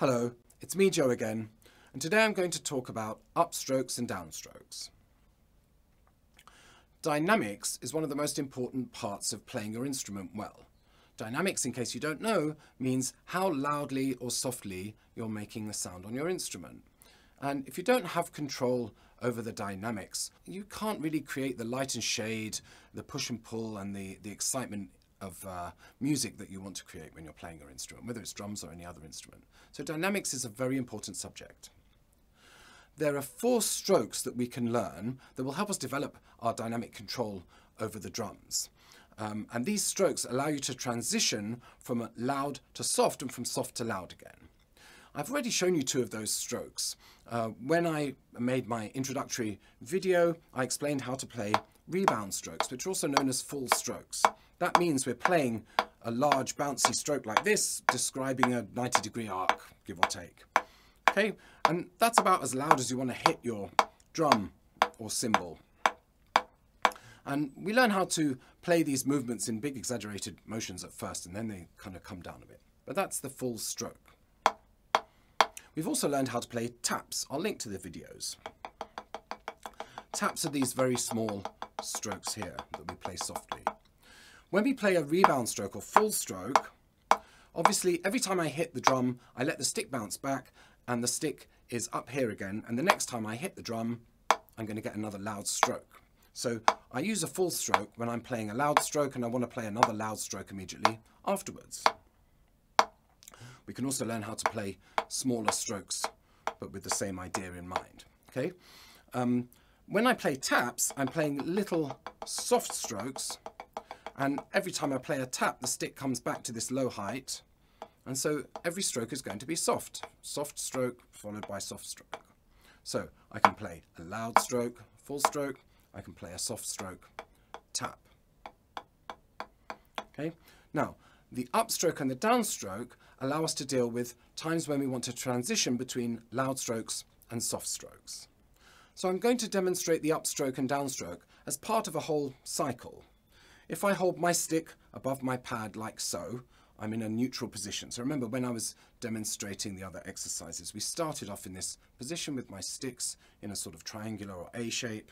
Hello, it's me Joe again, and today I'm going to talk about upstrokes and downstrokes. Dynamics is one of the most important parts of playing your instrument well. Dynamics, in case you don't know, means how loudly or softly you're making the sound on your instrument. And if you don't have control over the dynamics, you can't really create the light and shade, the push and pull and the, the excitement of uh, music that you want to create when you're playing your instrument, whether it's drums or any other instrument. So dynamics is a very important subject. There are four strokes that we can learn that will help us develop our dynamic control over the drums. Um, and these strokes allow you to transition from loud to soft and from soft to loud again. I've already shown you two of those strokes. Uh, when I made my introductory video, I explained how to play rebound strokes, which are also known as full strokes. That means we're playing a large bouncy stroke like this, describing a 90 degree arc, give or take. Okay, and that's about as loud as you want to hit your drum or cymbal. And we learn how to play these movements in big exaggerated motions at first, and then they kind of come down a bit. But that's the full stroke. We've also learned how to play taps. I'll link to the videos. Taps are these very small strokes here that we play softly. When we play a rebound stroke or full stroke, obviously every time I hit the drum, I let the stick bounce back and the stick is up here again. And the next time I hit the drum, I'm going to get another loud stroke. So I use a full stroke when I'm playing a loud stroke and I want to play another loud stroke immediately afterwards. We can also learn how to play smaller strokes, but with the same idea in mind. Okay. Um, when I play taps, I'm playing little soft strokes and every time I play a tap, the stick comes back to this low height. And so every stroke is going to be soft. Soft stroke followed by soft stroke. So I can play a loud stroke, full stroke. I can play a soft stroke, tap. Okay. Now, the upstroke and the downstroke allow us to deal with times when we want to transition between loud strokes and soft strokes. So I'm going to demonstrate the upstroke and downstroke as part of a whole cycle. If I hold my stick above my pad like so, I'm in a neutral position. So remember when I was demonstrating the other exercises, we started off in this position with my sticks in a sort of triangular or A shape,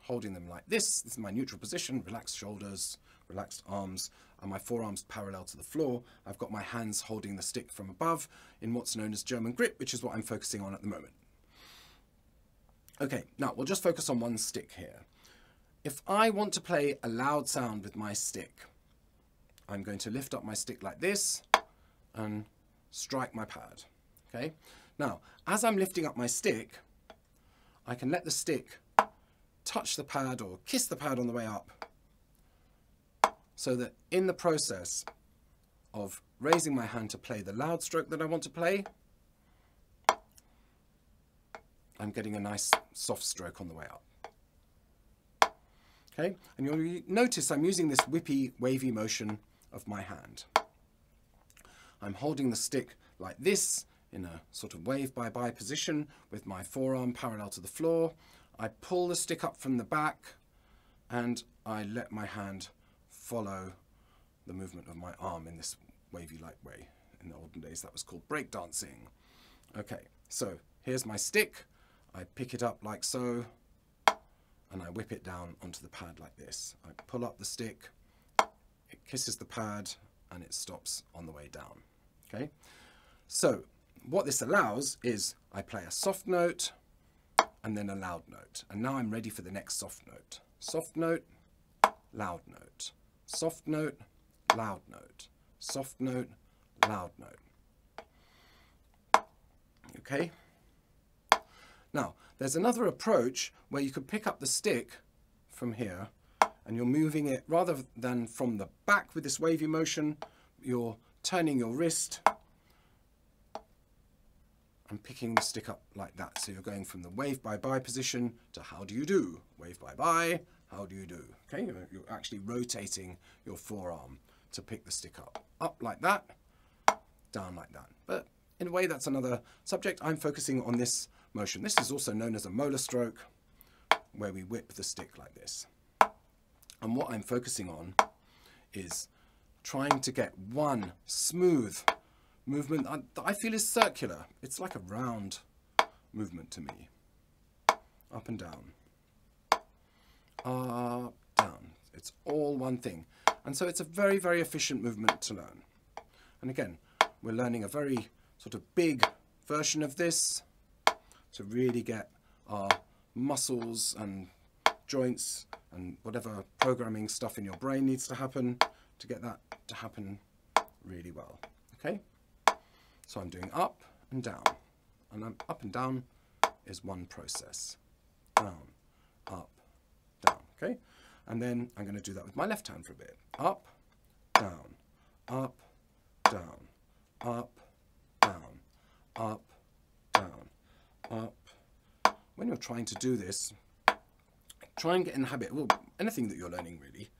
holding them like this. This is my neutral position, relaxed shoulders, relaxed arms, and my forearms parallel to the floor. I've got my hands holding the stick from above in what's known as German grip, which is what I'm focusing on at the moment. Okay, now we'll just focus on one stick here. If I want to play a loud sound with my stick, I'm going to lift up my stick like this and strike my pad. Okay. Now, as I'm lifting up my stick, I can let the stick touch the pad or kiss the pad on the way up so that in the process of raising my hand to play the loud stroke that I want to play, I'm getting a nice soft stroke on the way up. Okay, and you'll notice I'm using this whippy, wavy motion of my hand. I'm holding the stick like this in a sort of wave by bye position with my forearm parallel to the floor. I pull the stick up from the back and I let my hand follow the movement of my arm in this wavy-like way. In the olden days that was called breakdancing. Okay, so here's my stick. I pick it up like so and I whip it down onto the pad like this. I pull up the stick, it kisses the pad, and it stops on the way down. Okay, so what this allows is I play a soft note and then a loud note. And now I'm ready for the next soft note. Soft note, loud note. Soft note, loud note. Soft note, loud note. Okay? Now, there's another approach where you could pick up the stick from here and you're moving it rather than from the back with this wavy motion, you're turning your wrist and picking the stick up like that. So you're going from the wave bye-bye position to how do you do? Wave bye-bye, how do you do? Okay, you're, you're actually rotating your forearm to pick the stick up. Up like that, down like that. But in a way, that's another subject. I'm focusing on this motion. This is also known as a Moeller stroke, where we whip the stick like this. And what I'm focusing on is trying to get one smooth movement that I feel is circular. It's like a round movement to me. Up and down. Up, down. It's all one thing. And so it's a very, very efficient movement to learn. And again, we're learning a very sort of big version of this to really get our muscles and joints and whatever programming stuff in your brain needs to happen to get that to happen really well. Okay? So I'm doing up and down. And I'm up and down is one process. Down, up, down. Okay? And then I'm going to do that with my left hand for a bit. Up, down, up, down, up, down, up, up. When you're trying to do this, try and get in the habit, well, anything that you're learning really,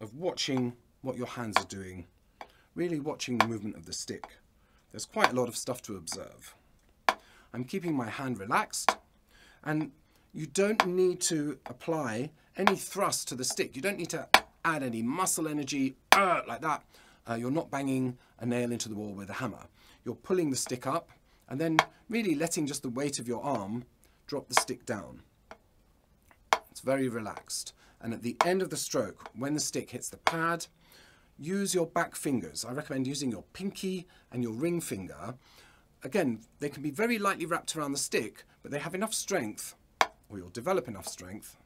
of watching what your hands are doing, really watching the movement of the stick. There's quite a lot of stuff to observe. I'm keeping my hand relaxed and you don't need to apply any thrust to the stick. You don't need to add any muscle energy uh, like that. Uh, you're not banging a nail into the wall with a hammer. You're pulling the stick up and then really letting just the weight of your arm drop the stick down. It's very relaxed. And at the end of the stroke, when the stick hits the pad, use your back fingers. I recommend using your pinky and your ring finger. Again, they can be very lightly wrapped around the stick, but they have enough strength, or you'll develop enough strength,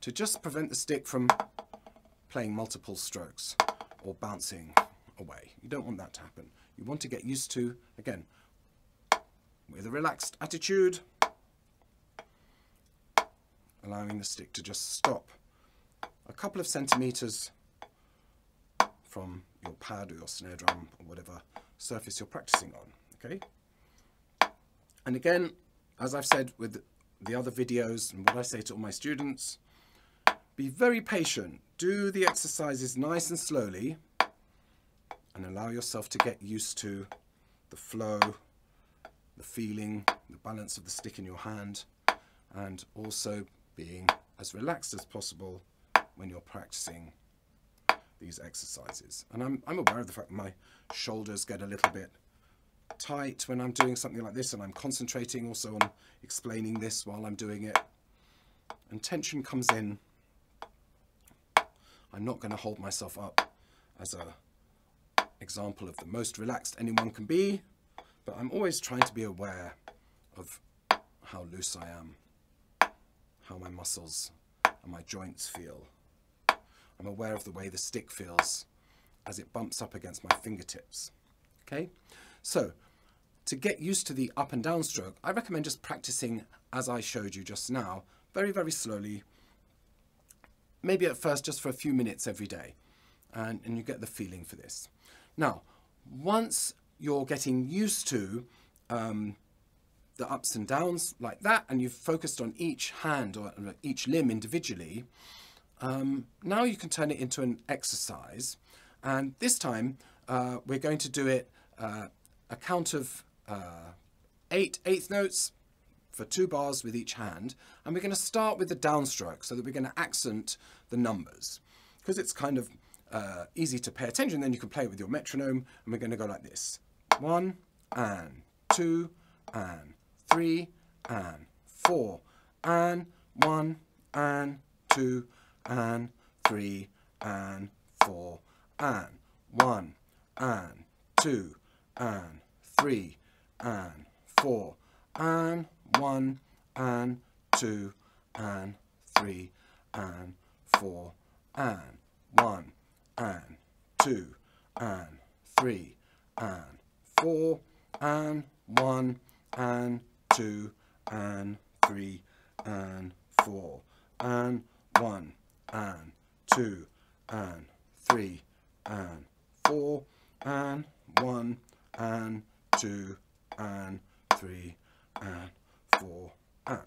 to just prevent the stick from playing multiple strokes or bouncing away. You don't want that to happen. You want to get used to, again, with a relaxed attitude, allowing the stick to just stop a couple of centimeters from your pad or your snare drum or whatever surface you're practicing on, okay? And again, as I've said with the other videos and what I say to all my students, be very patient. Do the exercises nice and slowly and allow yourself to get used to the flow, the feeling, the balance of the stick in your hand, and also being as relaxed as possible when you're practicing these exercises. And I'm, I'm aware of the fact that my shoulders get a little bit tight when I'm doing something like this and I'm concentrating also on explaining this while I'm doing it. And tension comes in. I'm not going to hold myself up as a example of the most relaxed anyone can be, but I'm always trying to be aware of how loose I am, how my muscles and my joints feel. I'm aware of the way the stick feels as it bumps up against my fingertips. Okay, so to get used to the up and down stroke, I recommend just practicing as I showed you just now, very, very slowly, maybe at first just for a few minutes every day, and, and you get the feeling for this. Now, once you're getting used to um, the ups and downs like that, and you've focused on each hand or each limb individually, um, now you can turn it into an exercise. And this time, uh, we're going to do it uh, a count of uh, eight eighth notes for two bars with each hand. And we're going to start with the downstroke so that we're going to accent the numbers. Because it's kind of uh, easy to pay attention, then you can play it with your metronome. And we're going to go like this. One, and two, and three, and four, and one, and two, and three, and four, and one, and two, and three, and four, and one, and two, and three, and four, and one, and two, and three, and four, and one, and two, and three, and four, and one, and two, and three, and four, and one, and two, and three, and four, and.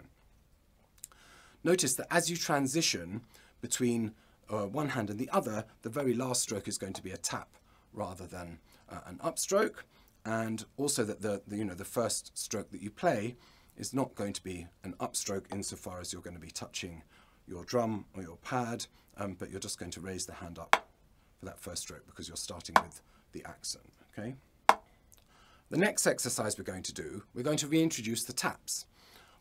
Notice that as you transition between uh, one hand and the other, the very last stroke is going to be a tap rather than uh, an upstroke and also that the, the, you know the first stroke that you play is not going to be an upstroke insofar as you're going to be touching your drum or your pad, um, but you're just going to raise the hand up for that first stroke because you're starting with the accent. Okay. the next exercise we're going to do, we're going to reintroduce the taps.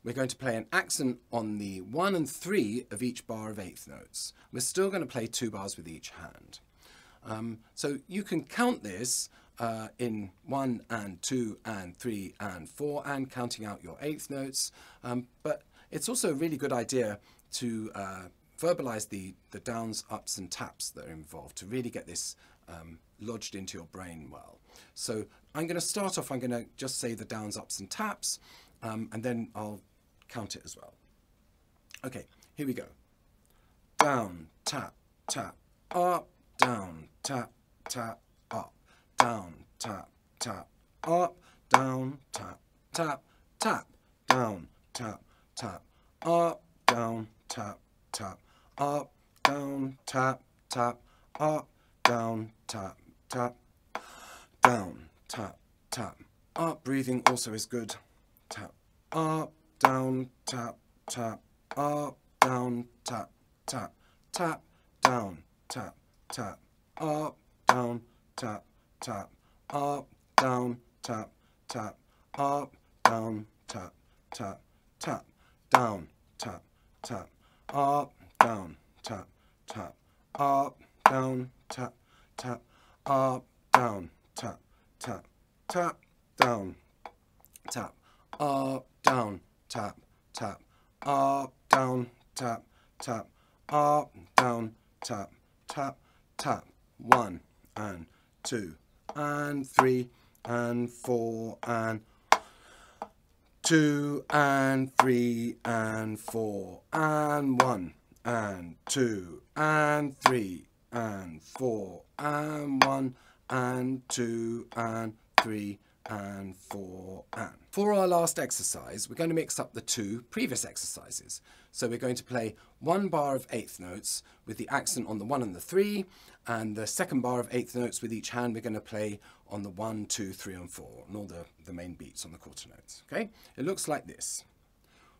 We're going to play an accent on the one and three of each bar of eighth notes. We're still going to play two bars with each hand. Um, so you can count this uh, in one and two and three and four and counting out your eighth notes. Um, but it's also a really good idea to uh, verbalize the, the downs, ups and taps that are involved to really get this um, lodged into your brain well. So I'm going to start off, I'm going to just say the downs, ups and taps, um, and then I'll count it as well. Okay, here we go. Down, tap, tap, up, down, tap, tap, down, tap, tap, up, down, tap, tap, tap, down, tap, tap, up, down, tap, tap, up, down, tap, tap, up, down, tap, tap, down, tap, tap, up. Breathing also is good. Tap, up, down, tap, tap, up, down, tap, tap, tap, down, tap, tap, up, down, tap, tap, up, down, tap, tap, up, down, tap, tap, tap, down, tap, tap, up, down, tap, tap, up, down, tap, tap, up, down, tap, tap, tap, down, tap, up, down, tap, tap, up, down, tap, tap, up, down, tap, tap, tap, one and two and three and four and two and three and four and one and two and three and four and one and two and three and four and. For our last exercise, we're going to mix up the two previous exercises. So we're going to play one bar of eighth notes with the accent on the one and the three, and the second bar of eighth notes with each hand we're going to play on the one, two, three, and four, and all the, the main beats on the quarter notes. Okay? It looks like this.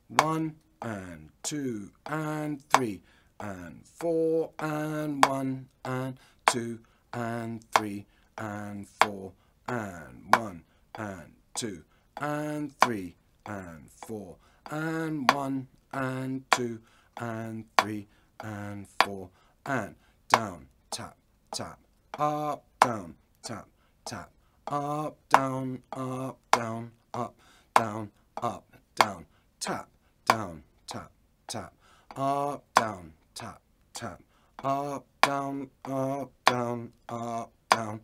One and two and three and four and one and two and three and four and one and two and three and four and one and two and three and four and down tap tap up down tap tap up down up down up down up down tap down tap tap up down tap tap up down up down up down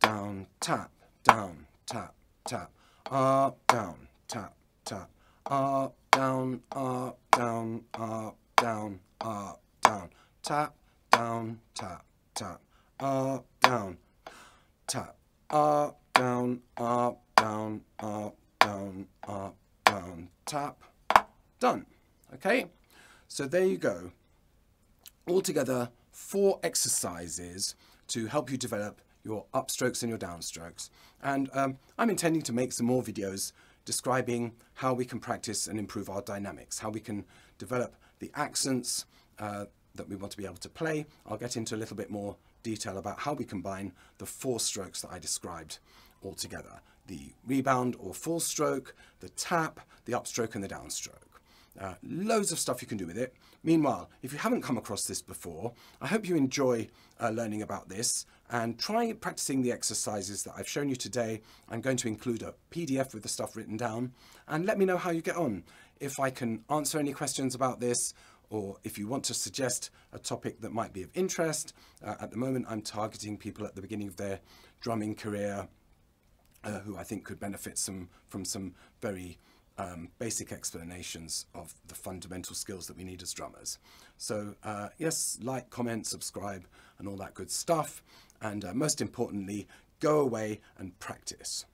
down tap down tap, tap, up, down, tap, tap, up, down, up, down, up, down, up, down, tap, down, tap, tap, up, down, tap, up, down, up, down, up, down, up, down, tap, done. Okay, so there you go. Altogether, four exercises to help you develop your upstrokes and your downstrokes. And um, I'm intending to make some more videos describing how we can practice and improve our dynamics, how we can develop the accents uh, that we want to be able to play. I'll get into a little bit more detail about how we combine the four strokes that I described all together. The rebound or full stroke, the tap, the upstroke and the downstroke. Uh, loads of stuff you can do with it. Meanwhile, if you haven't come across this before, I hope you enjoy uh, learning about this and try practicing the exercises that I've shown you today. I'm going to include a PDF with the stuff written down and let me know how you get on. If I can answer any questions about this or if you want to suggest a topic that might be of interest. Uh, at the moment, I'm targeting people at the beginning of their drumming career uh, who I think could benefit some from some very um, basic explanations of the fundamental skills that we need as drummers. So uh, yes, like, comment, subscribe, and all that good stuff. And uh, most importantly, go away and practice.